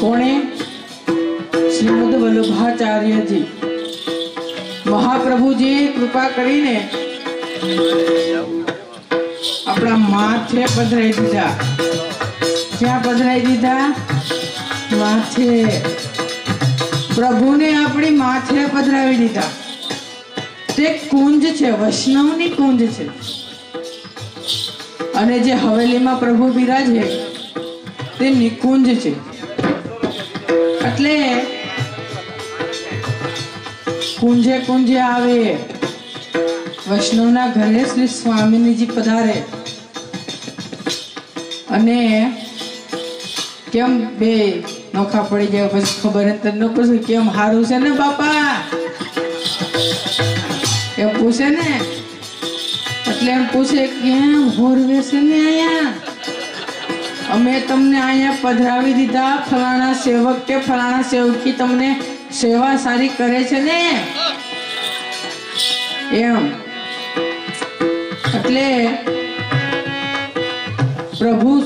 કોણે શ્રીમદ વલ્લભાચાર્યજી મહાપ્રભુજી કૃપા કરીને આપણા માથે પધરાઈ દીધા. ક્યાં પધરાઈ દીધા? માથે. પ્રભુને આપણી માથે પધરાવી દીધા. તે કુંજ છે, વૈષ્ણવની કુંજ છે. અને જે હવેલીમાં પ્રભુ બિરાજે તે નિકુંજ છે. એટલે કુંજે કુંજે આવે. વૈષ્ણવના ઘરે શ્રી સ્વામીજી પધારે. અને કેમ બે નોખા પડી જાય પછી ખબર તને ન પૂછ્યું કેમ હારું છે ને બાપા? એમ પૂછે ને? એટલે એમ પૂછે, કેમ હોરવે છે ને અહીંયા? અમે તમને અહીંયા પધરાવી દીધા, ફલાણા સેવક કે ફલાણા સેવકી તમને સેવા સારી કરે છે ને? એમ. એટલે પ્રભુ,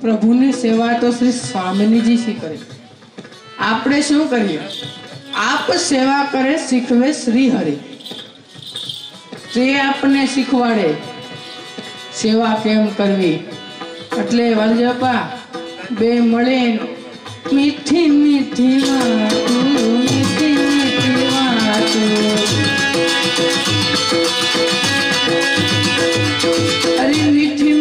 પ્રભુની સેવા તો શ્રી સ્વામિનીજી શી કરે. આપણે શું કરીએ? આપ સેવા કરે શીખવે શ્રી હરિ. તે આપને શીખવાડે. સેવા કેમ કરવી? એટલે વલજપા બે મળે મીઠી મીઠી મીઠી મીઠી વાતો. અરે મીઠી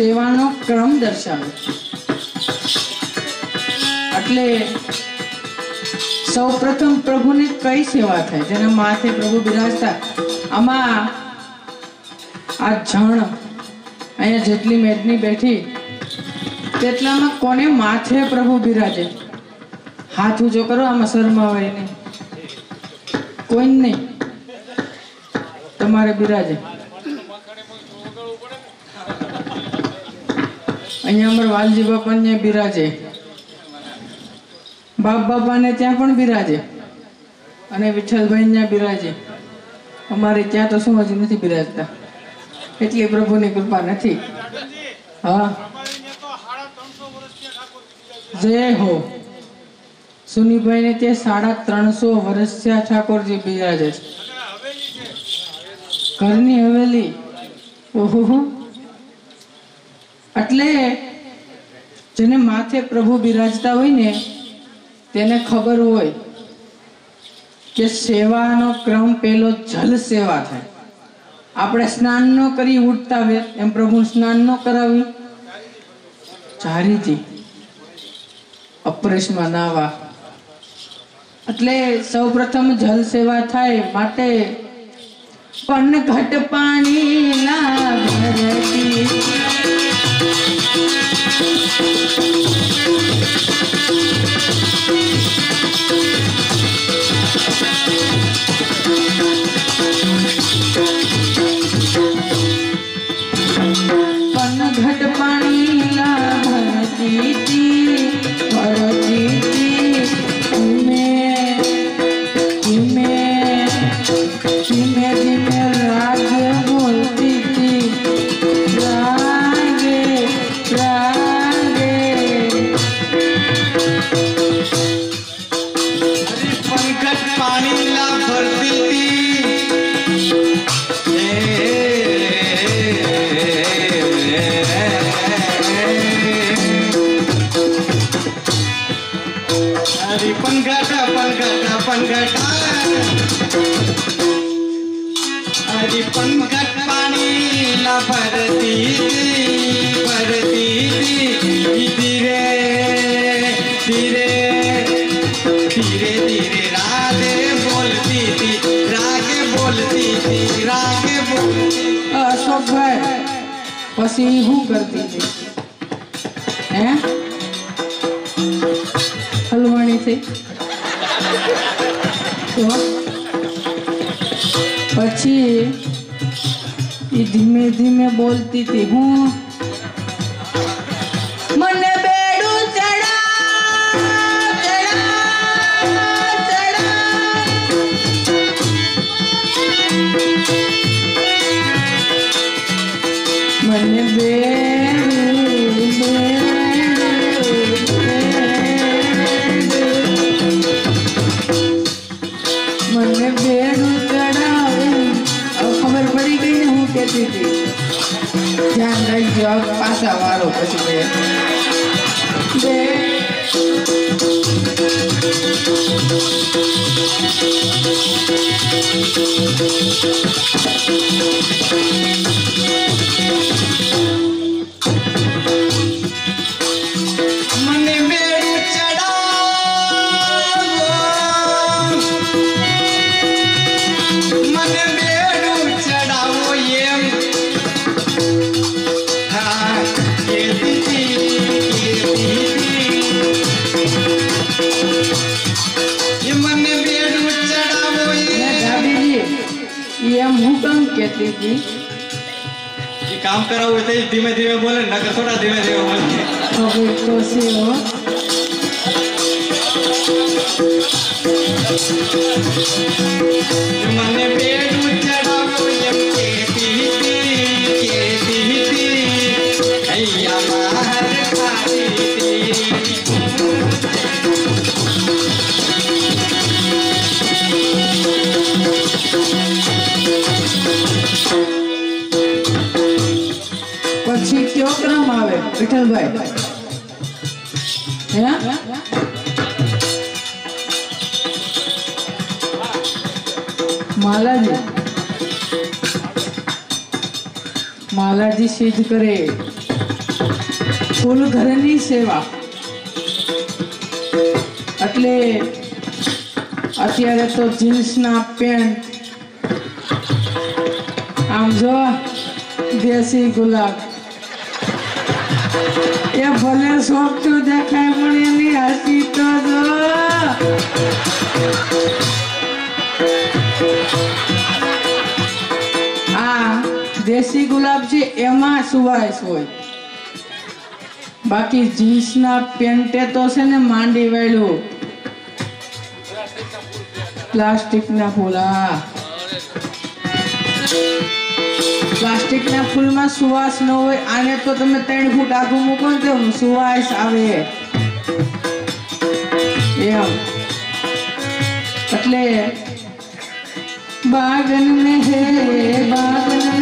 સેવાનો ક્રમ દર્શાવે. એટલે સૌ પ્રથમ પ્રભુની કઈ સેવા થાય? જેના માથે પ્રભુ બિરાજતા. આમાં આ જણ અહીંયા જેટલી મેદની બેઠી, તેટલામાં કોને માથે પ્રભુ બિરાજે? હાથ ઊંચો કરો, આમાં શરમાવાય નહીં. કોઈ નહીં. તમારે બિરાજે. અહીંયા અમારા વાલજી બાપાને બિરાજે. બાપ બાપાને ત્યાં પણ બિરાજે. અને વિઠ્ઠલભાઈ ત્યાં બિરાજે. અમારે ત્યાં તો શું હજી નથી બિરાજતા. એટલી પ્રભુની કૃપા નથી. હા. જય હો. સુનીભાઈ ને ત્યાં સાડા ત્રણસો વર્ષ થયા ઠાકોરજી બિરાજે છે. ઘરની હવેલી. ઓહો એટલે જેને માથે પ્રભુ બિરાજતા હોય ને, તેને ખબર હોય કે સેવાનો ક્રમ પેલો જલ સેવા થાય. આપણે સ્નાન ન કરી ઉઠતા એમ પ્રભુ સ્નાન ન કરાવ્યું ચારીથી અપરેશમાં નાવા એટલે સૌ પ્રથમ જલ સેવા થાય માટે પણ ઘટ પાણી ના ભરતી. પણ અરે પછી હું કરતી હતી હે હલવાણી થઈ તો પછી એ ધીમે ધીમે બોલતી મને હતી. એ મને બેડું ચડાવો ને એમ દાદીજી ઈ એમ હું કામ કહેતી હતી એ કામ કરાવવું હોય તો ઈ ધીમે ધીમે બોલે નકર થોડા ધીમે વિઠ્ઠલભાઈ માલાજી. માલાજી સિદ્ધ કરે. ફૂલ ઘરની સેવા. એટલે અત્યારે તો જીન્સના પેન્ટ. આમ જો, દેશી ગુલાબ. એ ભલે સોફ્ટું દેખાય, પણ આ દેશી ગુલાબ છે એમાં સુવાસ હોય. બાકી જીન્સના પેન્ટે તો છે ને માંડી વાળ્યું પ્લાસ્ટિકના ફૂલ. પ્લાસ્ટિકના ફૂલમાં સુવાસ ન હોય, આને તો તમે ત્રણ ફૂટ આગું મૂકો ને તો સુવાસ આવે. એમ. એટલે બાગન મેં હે, બાગન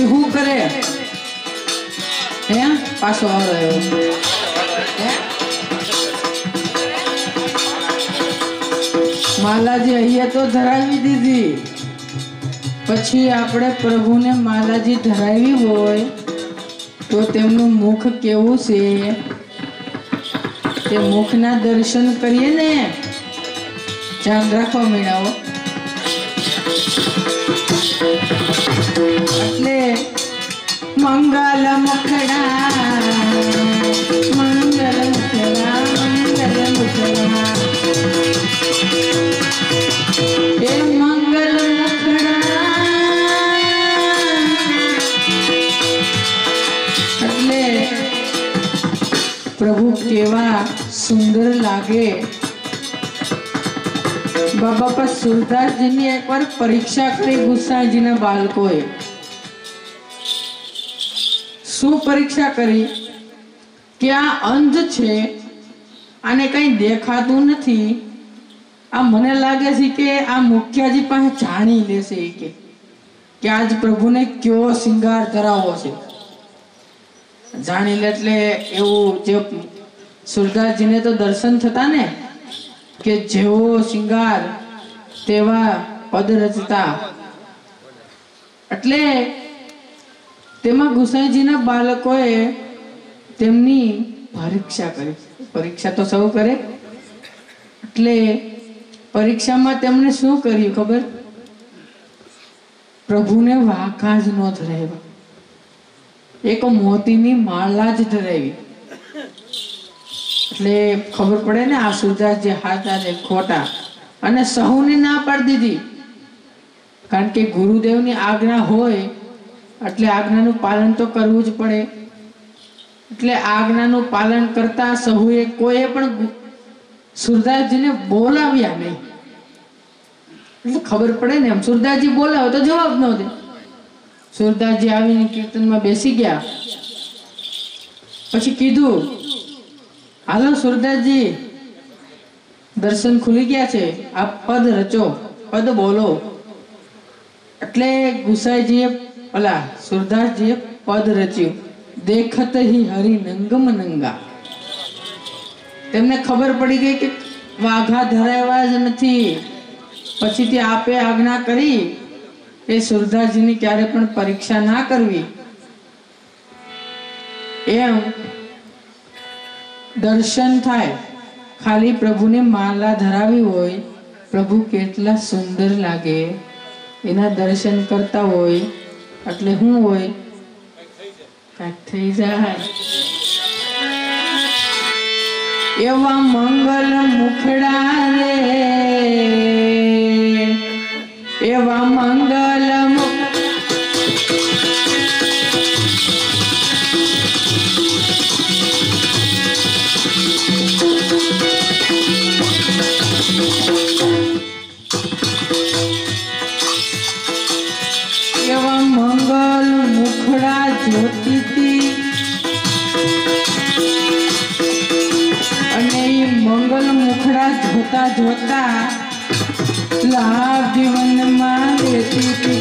પછી હું કરે? હે? પાછો આવ્યો? માલાજી અહીંયા તો ધરાવી દીધી. પછી આપણે પ્રભુને માલાજી ધરાવી હોય, તો તેમનું મુખ કેવું છે? તે મુખના દર્શન કરીએ ને? ધ્યાન રાખવા મીણાઓ એટલે મંગલ મુખડા એટલે પ્રભુ કેવા સુંદર લાગે. બાબા પર સુરદાસજીની એકવાર પરીક્ષા કરી ગુસાઈજીના બાળકોએ. શું પરીક્ષા કરી? કે આ અંધ છે? આને કંઈ દેખાતું નથી. આ મને લાગે છે કે આ મુખ્યાજી પાસે જાણી લેશે કે કે આજ પ્રભુને કયો શિંગાર ધરાવો છે. જાણી લે એટલે એવું જે સુરદાસજીને તો દર્શન થતા ને, કે જેવો શિંગાર તેવા પદ રચતા. એટલે તેમાં ગુસાઈજીના બાળકોએ તેમની પરીક્ષા કરી. પરીક્ષા તો સૌ કરે. એટલે પરીક્ષામાં તેમણે શું કર્યું ખબર? પ્રભુને વાંકા જ ન ધરાવ્યા. એક મોતીની માળા જ ધરાવી. એટલે ખબર પડે ને આ સુધા જે હાથા ને ખોટા. અને સહુને ના પાડી દીધી. કારણ કે ગુરુદેવની આજ્ઞા હોય એટલે આજ્ઞાનું પાલન તો કરવું જ પડે. એટલે આજ્ઞાનું પાલન કરતા સહુએ કોઈએ પણ સુરદાસજીને બોલાવ્યા નહીં. એટલે ખબર પડે ને એમ. સુરદાસજી બોલાવે તો જવાબ ન દે. સુરદાસજી આવીને કીર્તનમાં બેસી ગયા. પછી કીધું, હાલો સુરદાસજી, દર્શન ખુલી ગયા છે. આ પદ રચો, પદ બોલો. એટલે ગુસાઈજીએ ઓલા સુરદાસજીએ પદ રચ્યું. દેખત હિ હરિ નંગમ નંગા. તેમને ખબર પડી ગઈ કે વાઘા ધરાવ્યા જ નથી. પછી તે આપે આજ્ઞા કરી કે સુરદાસજીની ક્યારે પણ પરીક્ષા ના કરવી. એમ દર્શન થાય. ખાલી પ્રભુને માલા ધરાવી હોય, પ્રભુ કેટલા સુંદર લાગે. એના દર્શન કરતા હોય એટલે શું હોય? કાંઈક થઈ જાય. એવા મંગલ મુખડા રે. એવા મંગલ होता लाभ जीवन मां देती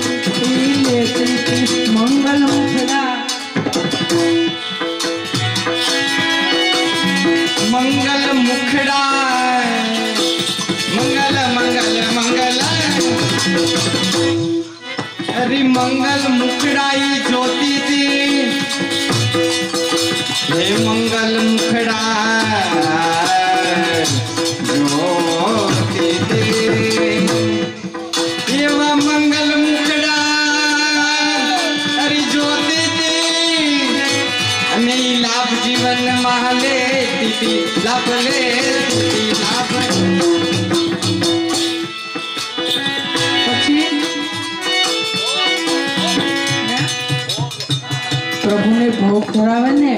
પ્રભુને ભોગ ધરાવે ને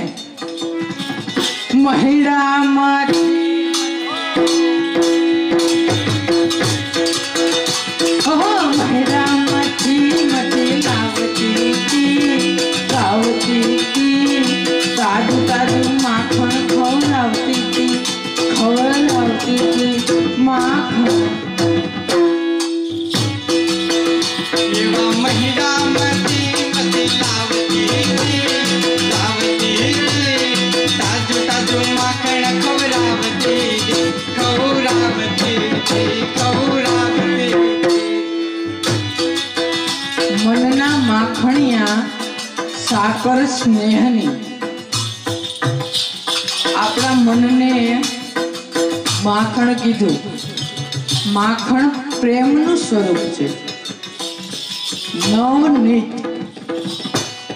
મહિડામાંથી સાકર સ્નેહની. આપણા મનને માખણ કીધું. માખણ પ્રેમનું સ્વરૂપ છે. નવનીત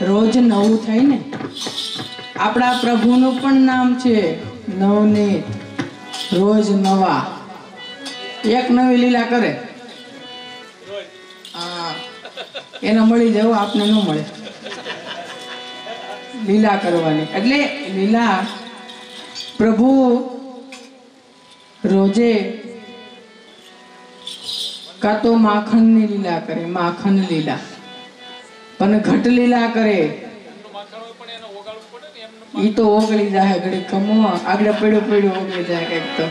રોજ નવું થાય ને. આપણા પ્રભુનું પણ નામ છે નવનીત રોજ નવા. એક નવી લીલા કરે. એને મળી જવું આપને ન મળે. લીલા કરવાની. એટલે લીલા પ્રભુ રોજે કાં તો માખણની લીલા કરે, માખણ લીલા. પણ ઘટ લીલા કરે. એ તો ઓગળી જાય, ઘડી કમો આગળ પડ્યો પડ્યો, ઓગળી જાય કંઈક તો.